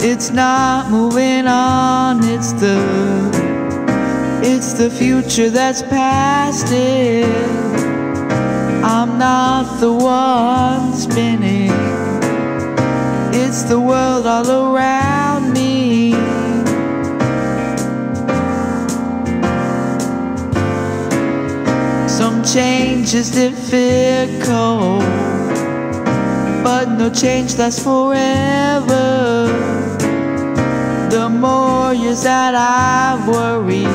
It's not moving on, it's the it's the future that's past it. I'm not the one spinning. It's the world all around me. Some change is difficult, but no change lasts forever. The more years that I've worried,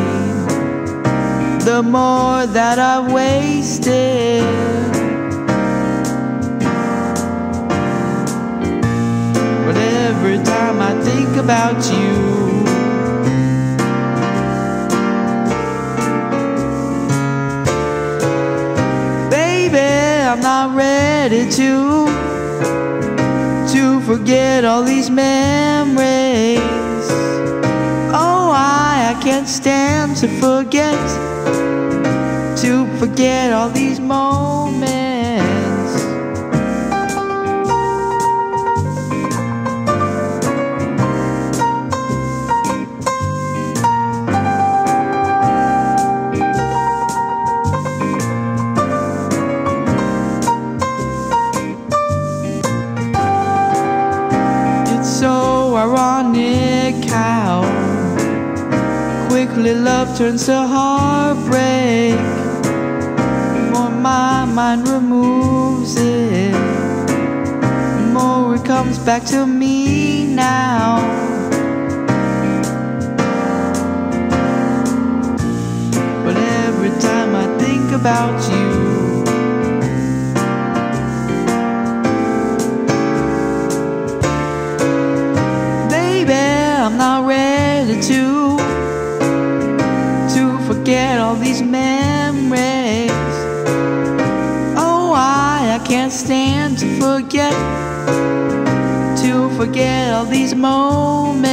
the more that I've wasted. But every time I think about you, baby, I'm not ready to forget all these memories. Oh, I, I can't stand to forget to forget all these moments. Ironic quickly love turns to heartbreak. The more my mind removes it, the more it comes back to me now. But every time I think about you. Not ready to to forget all these memories. Oh, I I can't stand to forget to forget all these moments.